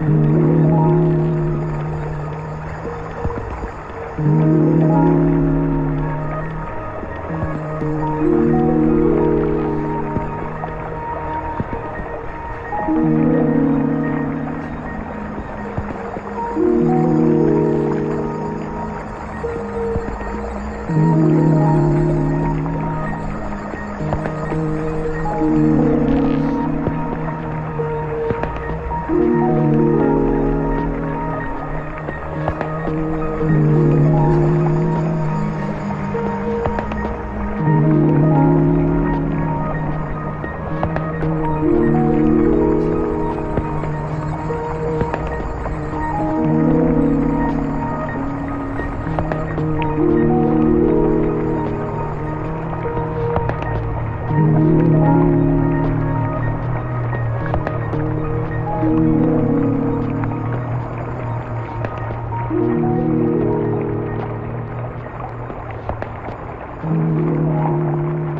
Mm-hmm. うん。